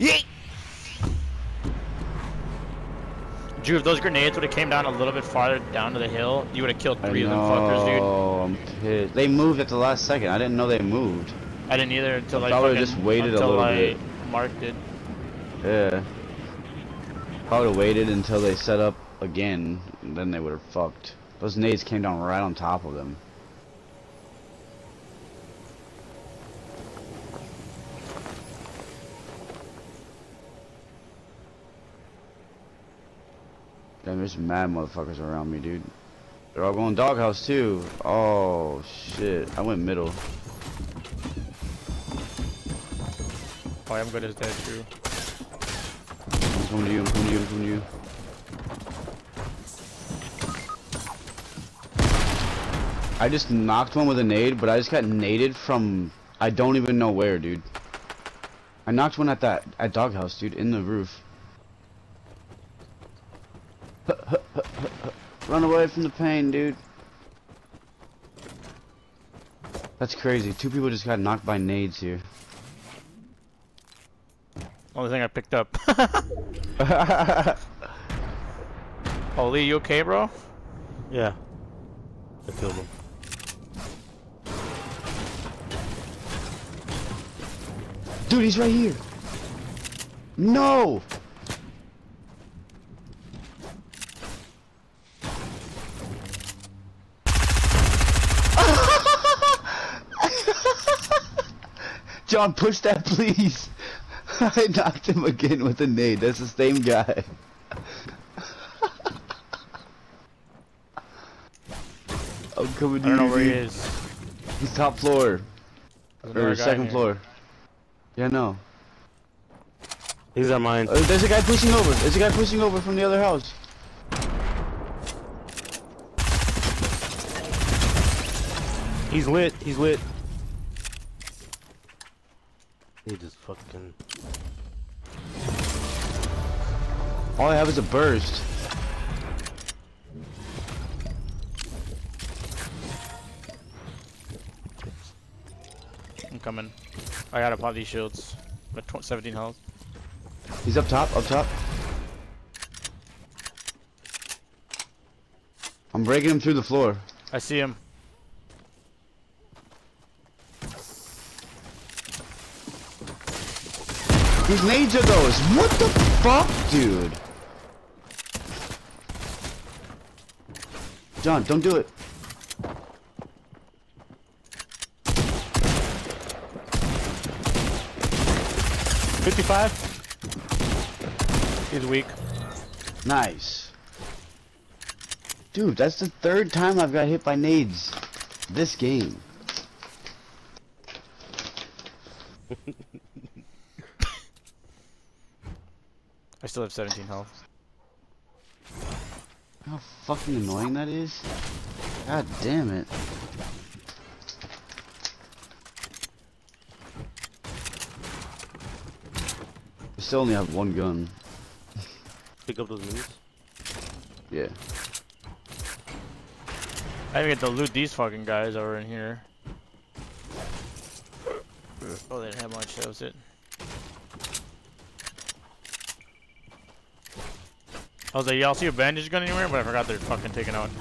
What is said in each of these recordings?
Yeet! Drew, if those grenades would have came down a little bit farther down to the hill, you would have killed three of them fuckers, dude. know, I'm pissed. They moved at the last second. I didn't know they moved. I didn't either until I I would've fucking, just waited a little I bit. marked it. Yeah. If I would have waited until they set up again, then they would have fucked. Those nades came down right on top of them. Damn, there's mad motherfuckers around me, dude. They're all going doghouse too. Oh shit! I went middle. Oh, I'm good as dead, Drew. I'm coming to you. I'm coming to you. I'm coming to you. I just knocked one with a nade, but I just got naded from I don't even know where, dude. I knocked one at that at doghouse, dude, in the roof. Run away from the pain, dude. That's crazy. Two people just got knocked by nades here. Only thing I picked up. oh, Lee, you okay, bro? Yeah. I killed him. Dude, he's right here. No. John, push that, please. I knocked him again with a nade. That's the same guy. I'm coming to I don't know where he is. He's top floor. Or second floor. Yeah, no. He's on mine. Uh, there's a guy pushing over. There's a guy pushing over from the other house. He's lit. He's lit. He just fucking. All I have is a burst. I'm coming. I gotta pop these shields. With tw 17 health. He's up top, up top. I'm breaking him through the floor. I see him. Whose nades are those? What the fuck, dude? John, don't do it. Fifty-five. He's weak. Nice. Dude, that's the third time I've got hit by nades this game. I still have 17 health. How fucking annoying that is. God damn it. I still only have one gun. Pick up those minis. Yeah. I didn't get to loot these fucking guys over in here. Oh, they didn't have much. That was it. I was like, y'all see a bandage gun anywhere? But I forgot they're fucking taken out.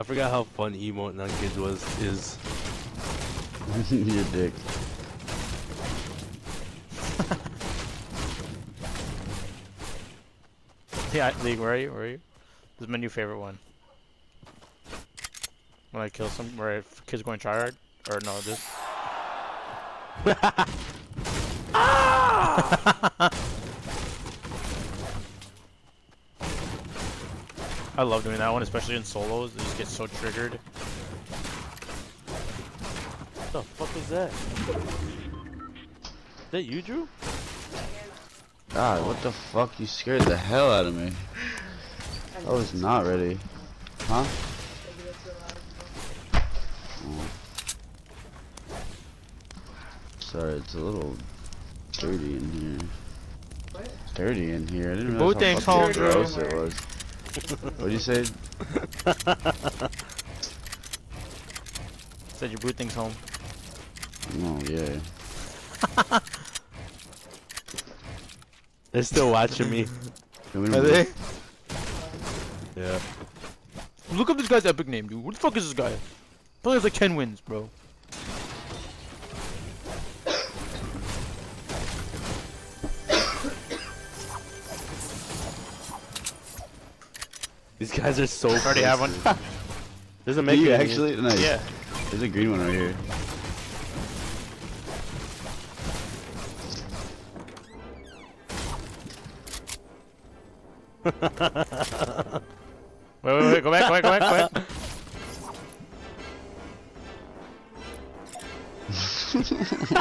I forgot how fun emote on kids was. Is Your dick. yeah, League, where are you? Where are you? This is my new favorite one. When I kill some, where if kids going tryhard? Or no, this. I love doing that one, especially in solos. It just gets so triggered. what the fuck is that? Is that you, Drew? God, what the fuck? You scared the hell out of me. I was not ready. Huh? Oh. Sorry, it's a little dirty in here. Dirty in here. I didn't Your realize booth how ain't fucking bro. gross it was. What'd you say? Said your boot thing's home. Oh yeah. They're still watching me. Come in, Yeah. Look up this guy's epic name, dude. What the fuck is this guy? Probably has like 10 wins, bro. These guys are so. I already have one. There's a Do make you actually? Nice. Yeah. There's a green one right here. Wait, wait, wait. Go back, go back, go back, go back.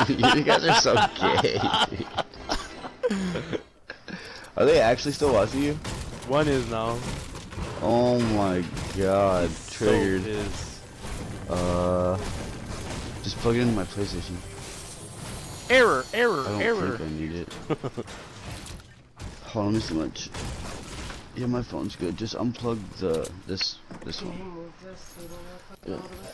you guys are so gay. dude. Are they actually still watching you? One is now. Oh my god, So triggered. pissed. Uh, just plug it into my PlayStation. Error, I error, don't error. think I need it. Hold on, let me see much. Yeah, my phone's good. Just unplug the this this one. move you don't have to Yeah. out of it?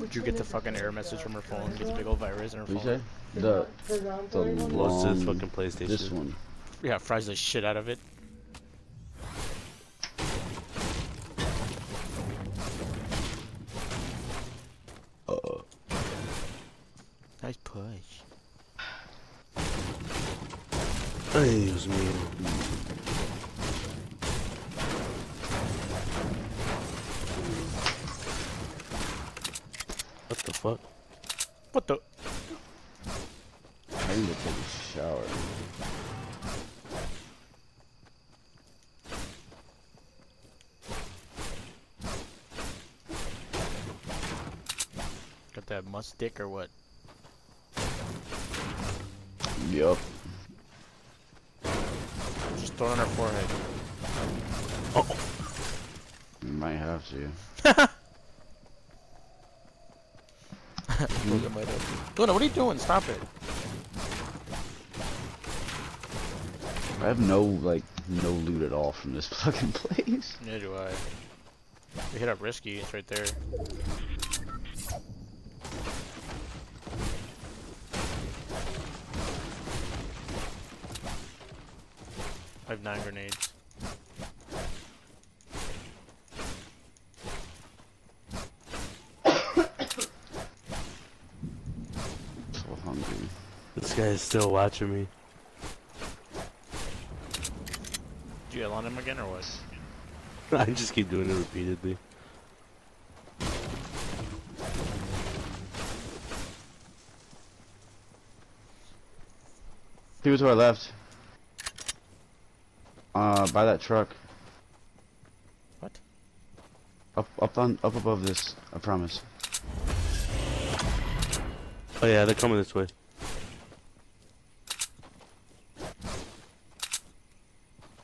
Would you get the fucking error message from her phone? Get the big old virus in her What you say? The The the Raspberry? What's this fucking PlayStation? this one. Yeah, fries the shit out of it. Uh, Nice push. Excuse me. What the fuck? What the? Must dick or what? Yup. Just throw it on her forehead. Oh. You might have to. Luna, might have- Luna, what are you doing? Stop it. I have no like no loot at all from this fucking place. Neither do I. We hit up risky. It's right there. I have nine grenades. So hungry. This guy is still watching me. Do you yell on him again or what? I just keep doing it repeatedly. People to our left. Uh, by that truck. What? Up, up on, up above this. I promise. Oh yeah, they're coming this way.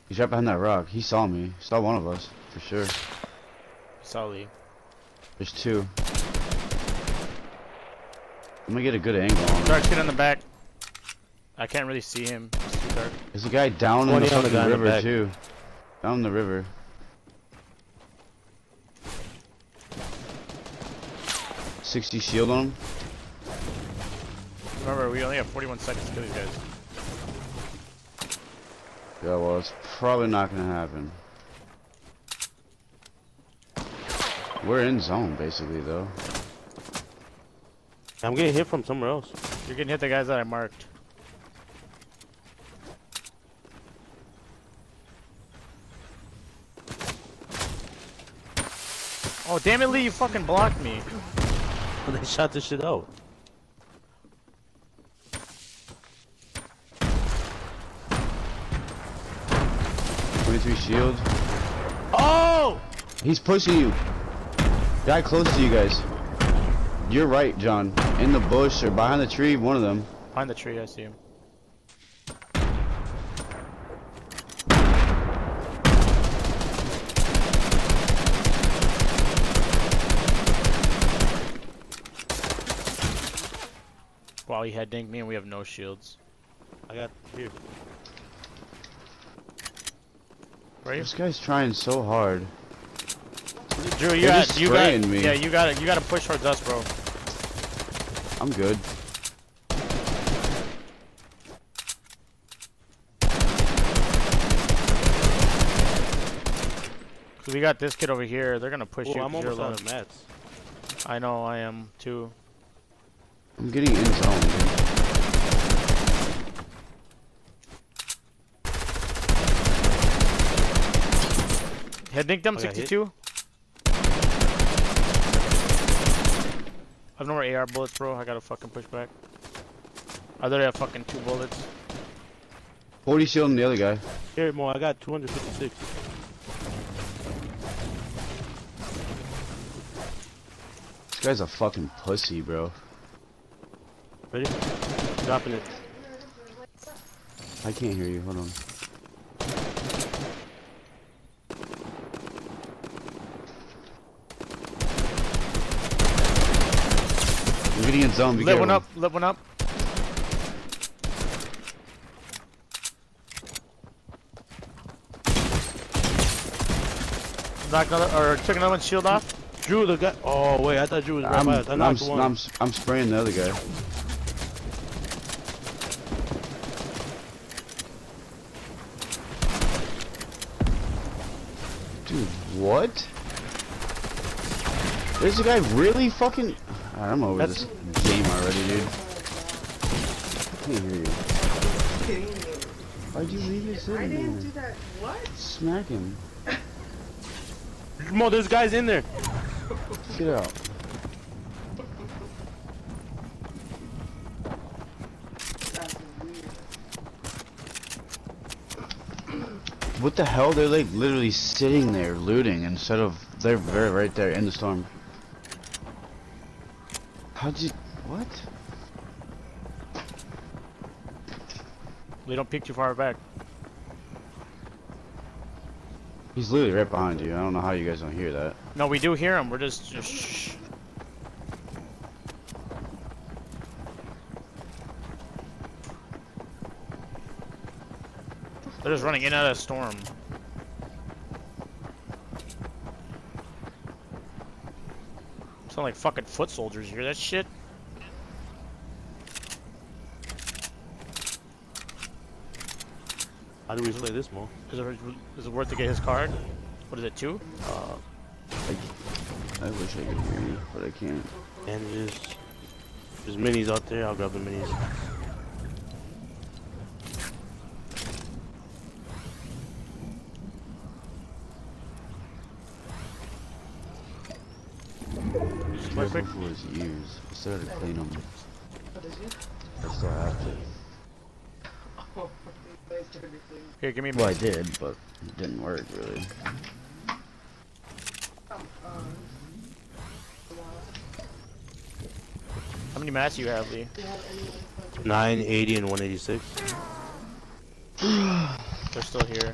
He's right behind that rock. He saw me. Saw one of us for sure. Sully. There's two. I'm gonna get a good angle on him. Dark skin on the back. I can't really see him. It's too dark. There's a guy down in the on the fucking the river back. too. Down the river. Sixty shield on him. Remember, we only have 41 seconds to kill these guys. Yeah, well, it's probably not gonna happen. We're in zone basically though. I'm getting hit from somewhere else. You're getting hit the guys that I marked. Oh, damn it, Lee, you fucking blocked me. they shot this shit out. Twenty-three shield. Oh! He's pushing you. Guy close to you guys. You're right, John. In the bush or behind the tree, one of them. Behind the tree, I see him. Wow, he had dinked me and we have no shields. I got here. Right? This guy's trying so hard. Drew, you're got you got me. yeah, you got it. You got to push towards us, bro. I'm good. We got this kid over here. They're gonna push Ooh, you. I'm almost out of. I know I am too. I'm getting in zone, dude. Head nicked them, oh, I 62. I've no more AR bullets, bro. I gotta fucking push back. I literally have fucking two bullets. 40 shield on the other guy. Here, Mo, I got 256. This guy's a fucking pussy, bro. Ready? Dropping it. I can't hear you. Hold on. I'm getting in zone. Be Lit one up, lit one up. Knocked another, or took another one shield off. Drew, the guy. Oh, wait, I thought Drew was right I'm, by us. I I'm, knocked I'm, one. I'm, I'm spraying the other guy. Dude, what? There's a guy really fucking. Alright, I'm over That's- this game already, dude. I can't hear you. Why'd you leave it I didn't there? do that. What? Smack him. Mo, there's guys in there. Get out. What the hell? They're like literally sitting there looting instead of they're very right there in the storm. How'd you what? They don't peek too far back. He's literally right behind you. I don't know how you guys don't hear that. No, we do hear him. We're just, just They're just running in out of storm. Sound like fucking foot soldiers. You hear that shit? How do we play this, Mo? Is it, is it worth to get his card? What is it, two? Uh, I wish I could hear you, but I can't. And there's, there's minis out there. I'll grab the minis. Just Careful for his ears. I still had to clean them. What is it? I still have to. Oh, you guys did everything. Here, give me a Well, I did, but it didn't work really. How many mats do you have, Lee? 980 and 186. They're still here.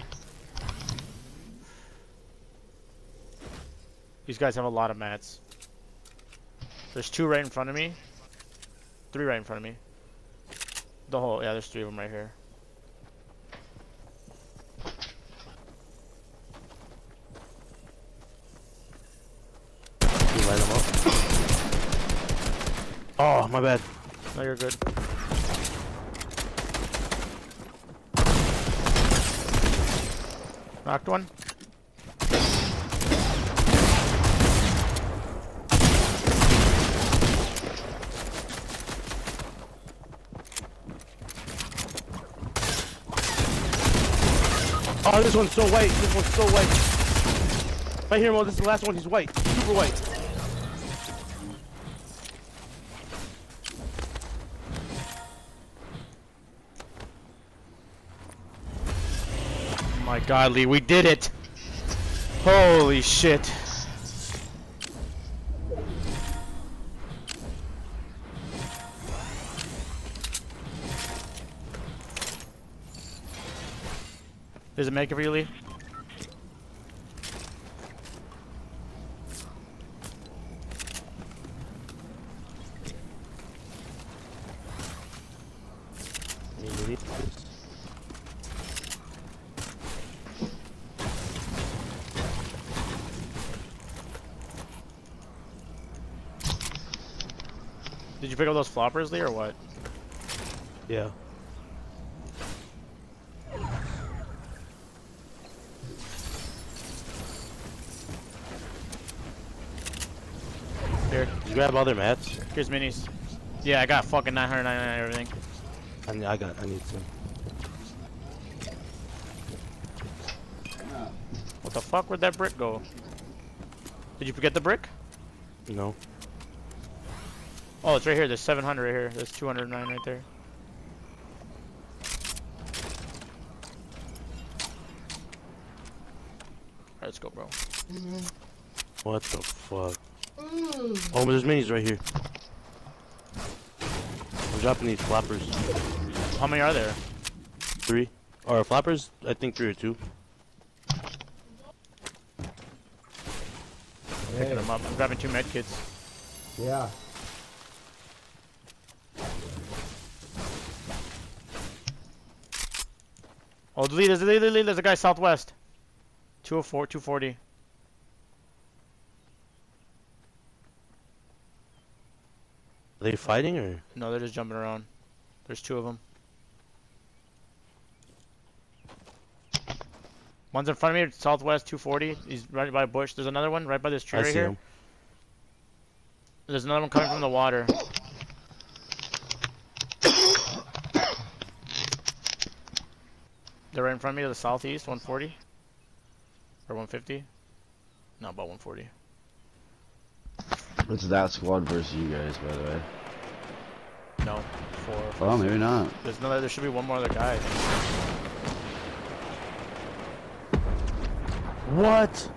These guys have a lot of mats. There's two right in front of me. Three right in front of me. The whole, yeah, there's three of them right here. You light them up. Oh, my bad. No, you're good. Knocked one. This one's so white. This one's so white. Right here, Mo. Oh, this is the last one. He's white. Super white. Oh my god, Lee, we did it! Holy shit. Does it make it for you, Lee? Did you pick up those floppers, Lee, or what? Yeah. You grab other mats? here's minis. Yeah, I got fucking 999 everything. I, I got. I need some. What the fuck? Where'd that brick go? Did you forget the brick? No. Oh, it's right here. There's 700 right here. There's 209 right there. Alright, let's go, bro. What the fuck? Oh, but there's minis right here. I'm dropping these floppers. How many are there? Three. Or floppers? I think three or two. Picking them up. I'm grabbing two med kits. Yeah. Oh, Lee, there's, Lee, Lee, Lee, there's a guy southwest. 204, 240. Are they fighting or? No, they're just jumping around. There's two of them. One's in front of me, southwest 240. He's right by a bush. There's another one right by this tree I right see here. him. There's another one coming from the water. They're right in front of me to the southeast, 140. Or 150. No, about 140. It's that squad versus you guys, by the way. No, four. four Oh, six. maybe not. There's another. There should be one more other guy. What?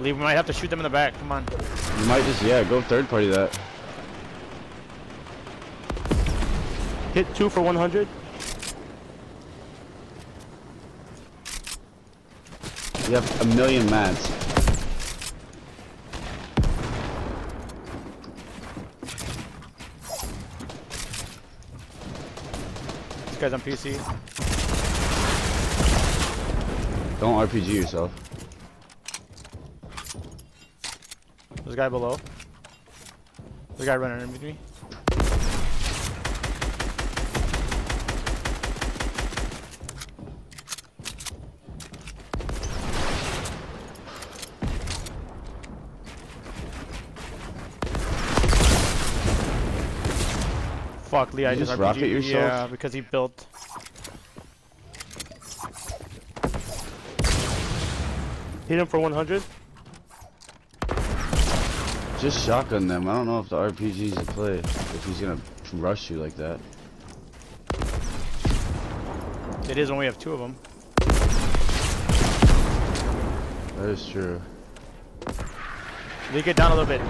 Lee, we might have to shoot them in the back. Come on. You might just, yeah, go third party that. Hit two for 100? You have a million mats. This guy's on PC. Don't RPG yourself. There's a guy below. There's a guy running underneath me. Fuck, Lee, I just just rocket yourself? Yeah, because he built. Hit him for 100? Just shotgun them. I don't know if the RPG's a play. If he's gonna rush you like that. It is when we have two of them. That is true. Lee, it down a little bit.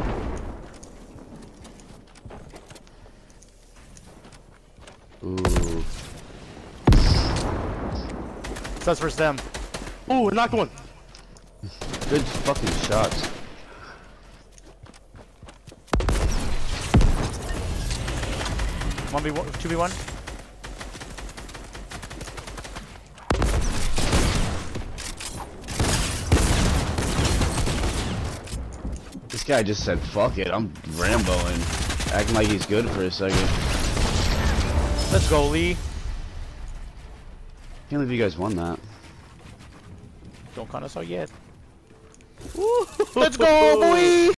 Ooh. It's us versus them. Ooh, I knocked one. Good fucking shots. One v one, two v one. This guy just said, fuck it, I'm Ramboing. Acting like he's good for a second. Let's go, Lee. Can't believe you guys won that. Don't count us out yet. Let's go, boy!